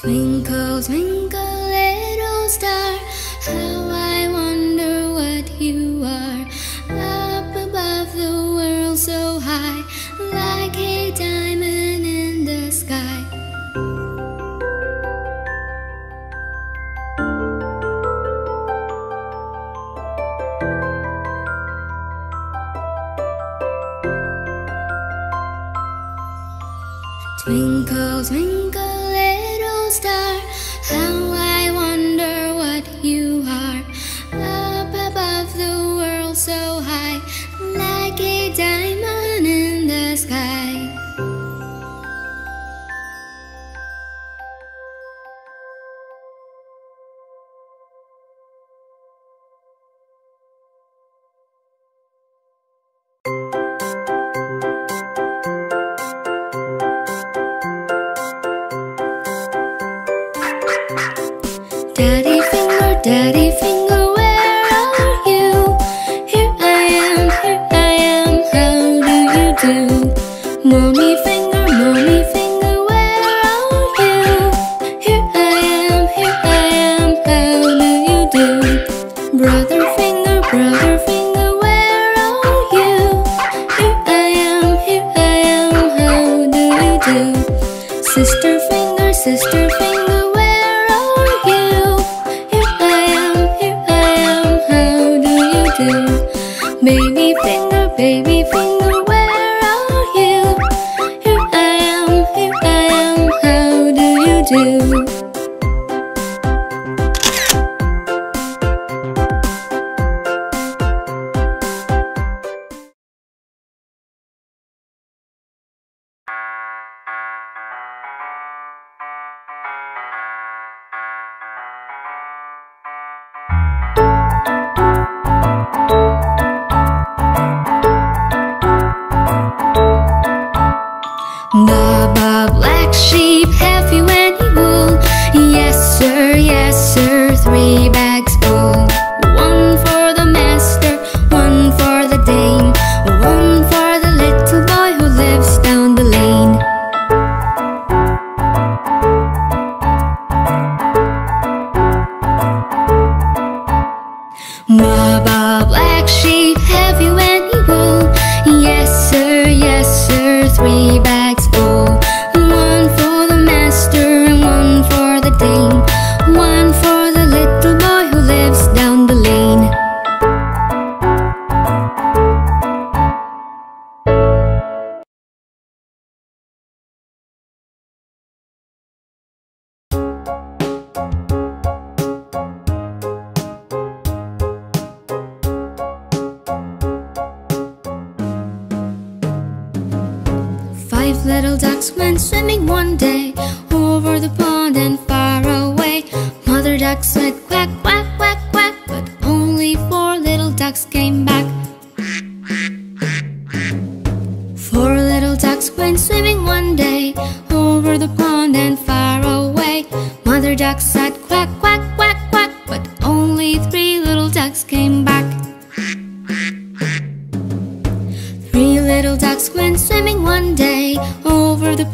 Twinkle, twinkle, little star,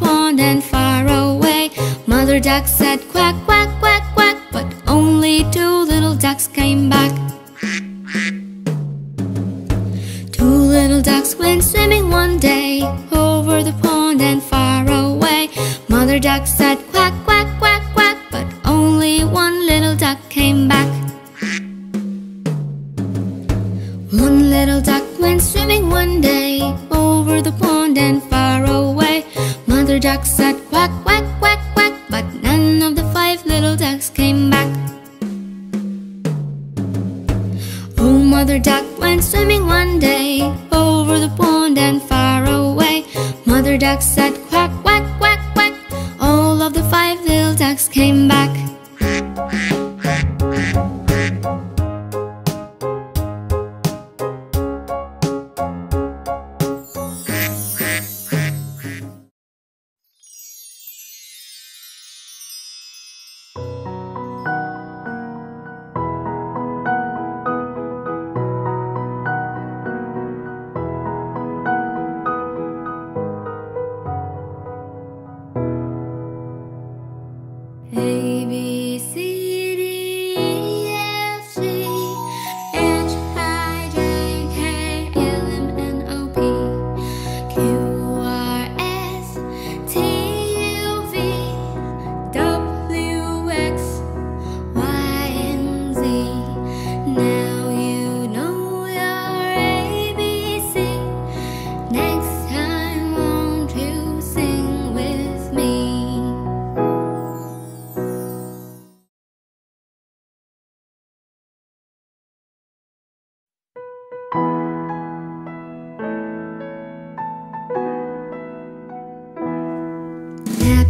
pond and far away. Mother duck said quack, quack, quack, quack, but only two little ducks came back. Two little ducks went swimming one day over the pond and far away. Mother duck said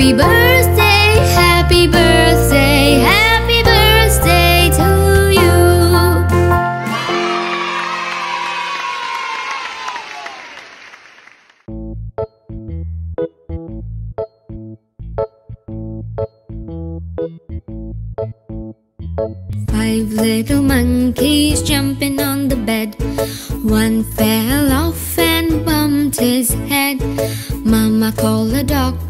Happy birthday, happy birthday, happy birthday to you. Five little monkeys jumping on the bed. One fell off and bumped his head. Mama called the doctor,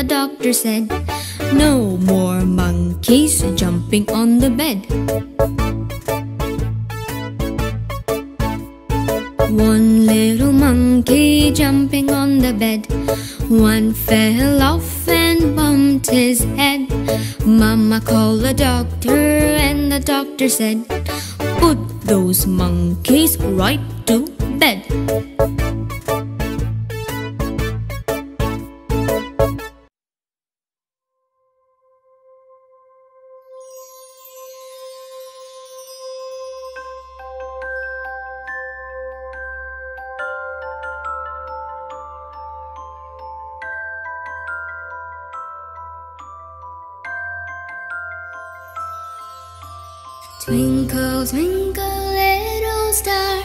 the doctor said, No more monkeys jumping on the bed. One little monkey jumping on the bed. One fell off and bumped his head. Mama called the doctor, and the doctor said, Put those monkeys right to bed. Twinkle, twinkle, little star,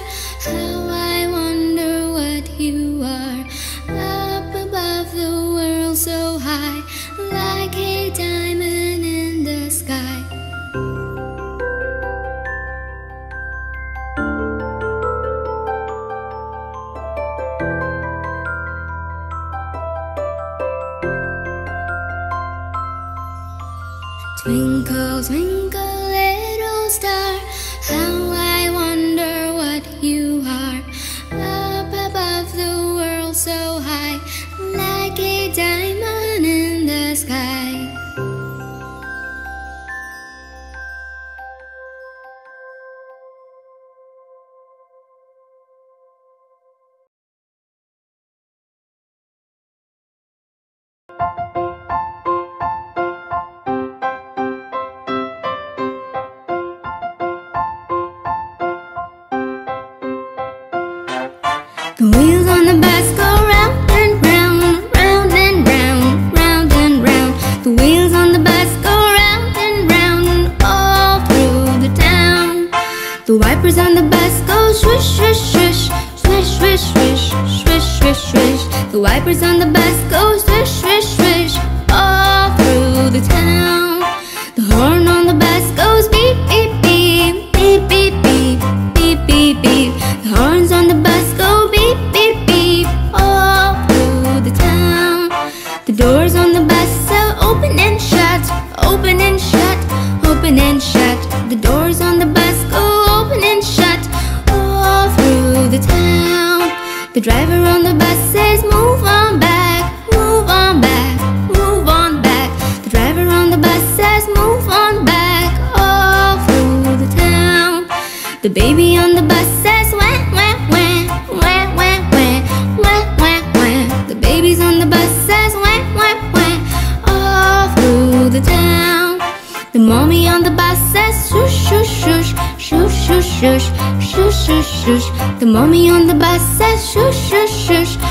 The driver on the bus says move on back, move on back, move on back. The driver on the bus says move on back all through the town. The baby on the bus The mommy on the bus says shush, shush, shush.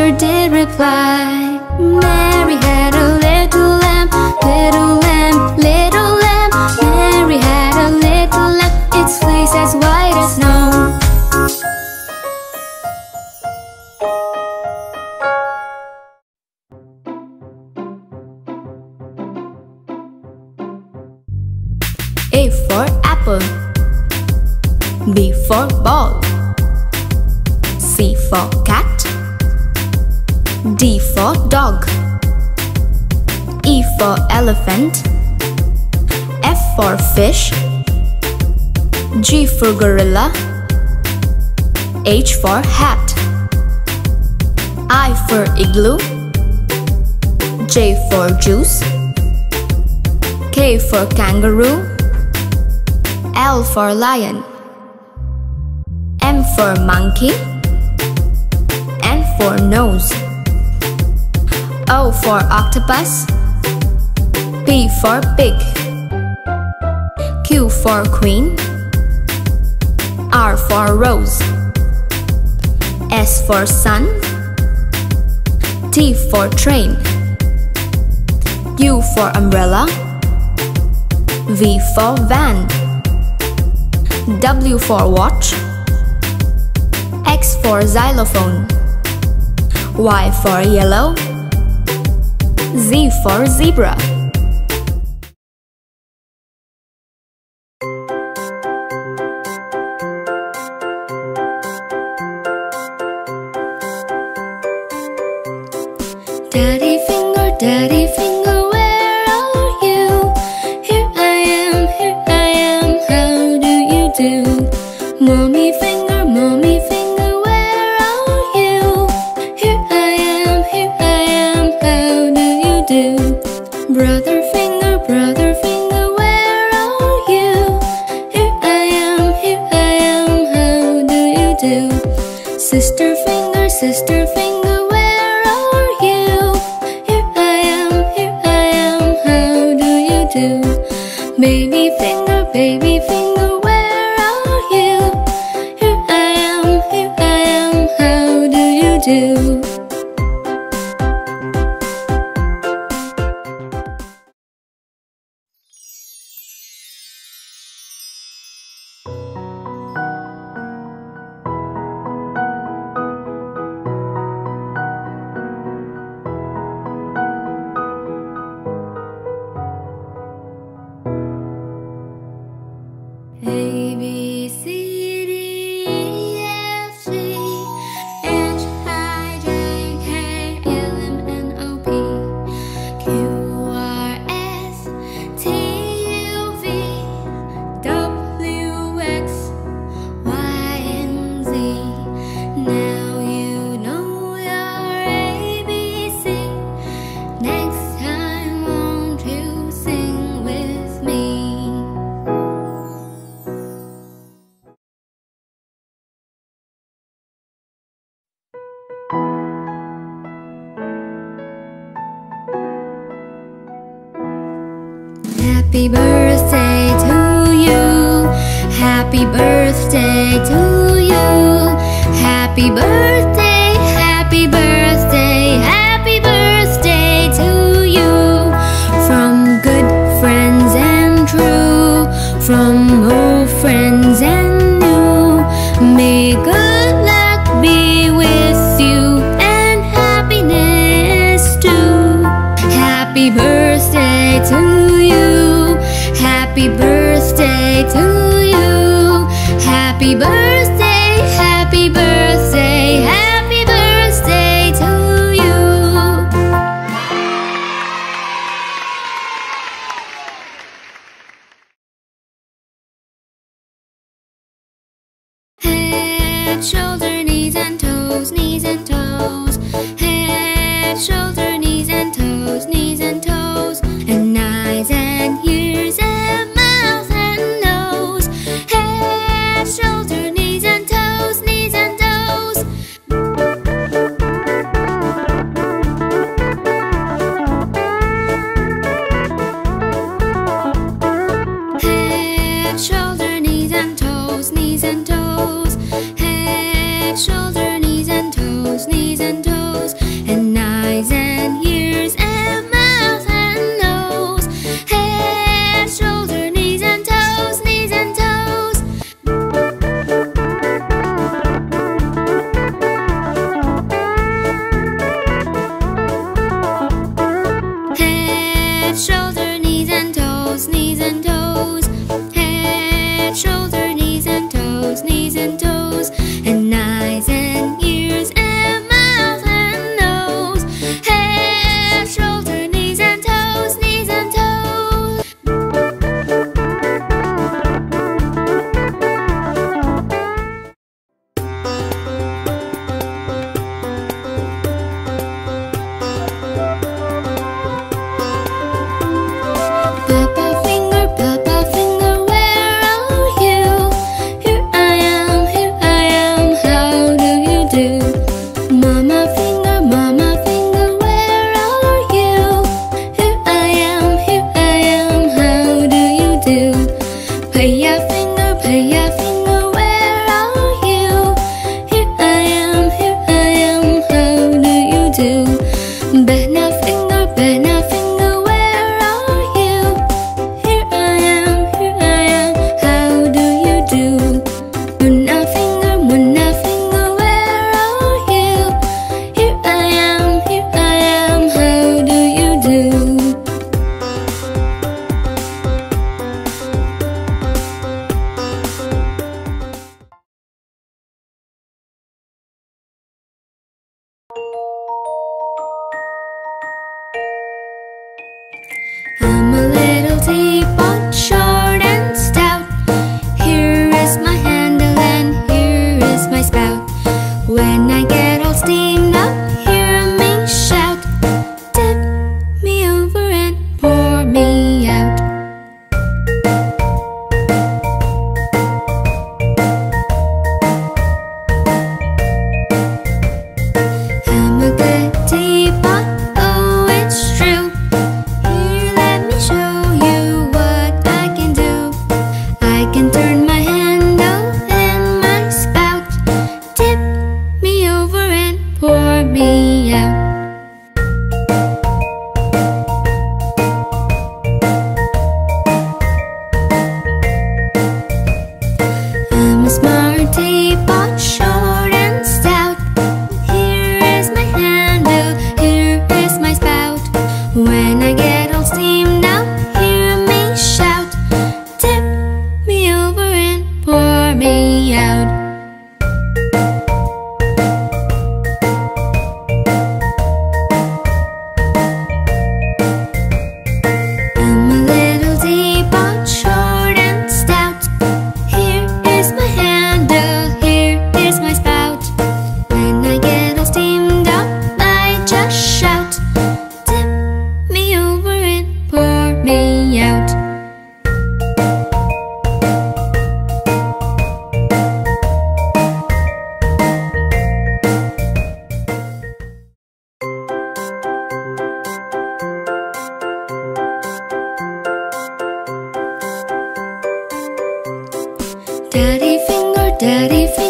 stranger did reply. H for hat. I for igloo. J for juice. K for kangaroo. L for lion. M for monkey. N for nose. O for octopus. P for pig. Q for queen. R for rose. S for sun T for train U for umbrella V for van W for watch X for xylophone Y for yellow Z for zebra. I'm a little deeper. Daddy finger, daddy finger.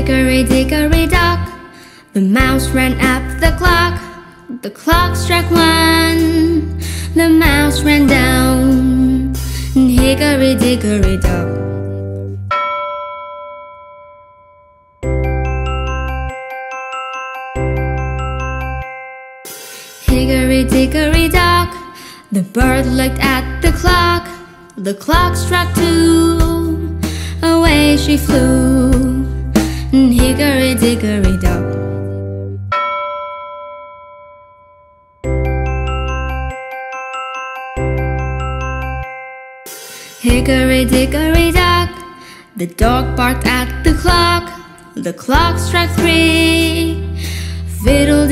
Hickory dickory dock, the mouse ran up the clock. The clock struck one, the mouse ran down. Hickory dickory dock. Hickory dickory dock, the bird looked at the clock. The clock struck two, away she flew hickory dickory dock. Hickory dickory dock, the dog barked at the clock. The clock struck three, fiddle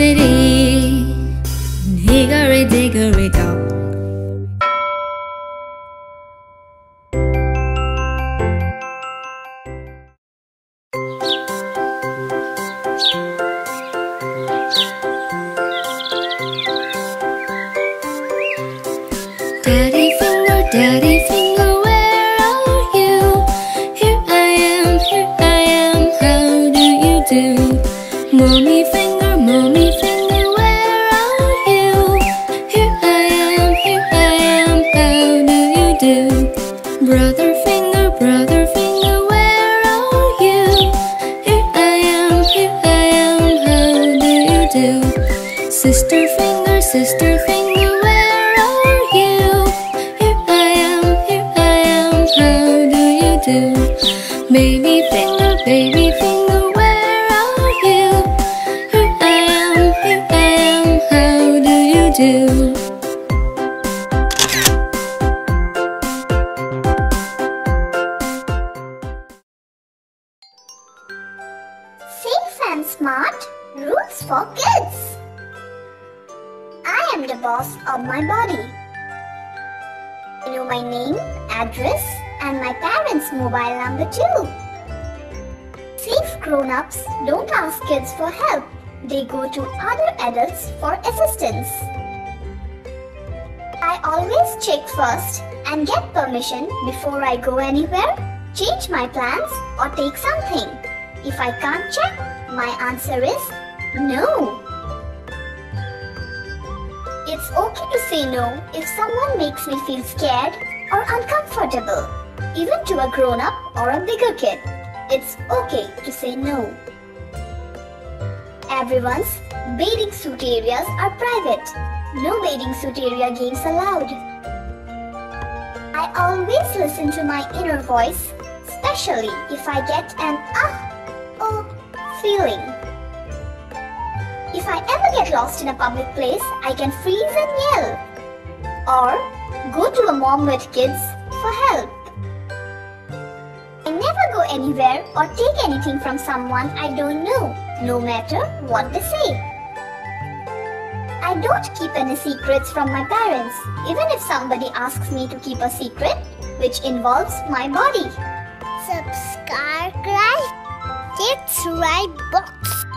finger, baby finger, They go to other adults for assistance. I always check first and get permission before I go anywhere, change my plans, or take something. If I can't check, my answer is no. It's okay to say no if someone makes me feel scared or uncomfortable, even to a grown up or a bigger kid. It's okay to say no. Everyone's bathing suit areas are private. No bathing suit area games allowed. I always listen to my inner voice, especially if I get an ah oh feeling. If I ever get lost in a public place, I can freeze and yell. Or go to a mom with kids for help. I never go anywhere or take anything from someone I don't know, no matter what they say. I don't keep any secrets from my parents, even if somebody asks me to keep a secret, which involves my body. Subscribe. Kids Rhyme Box.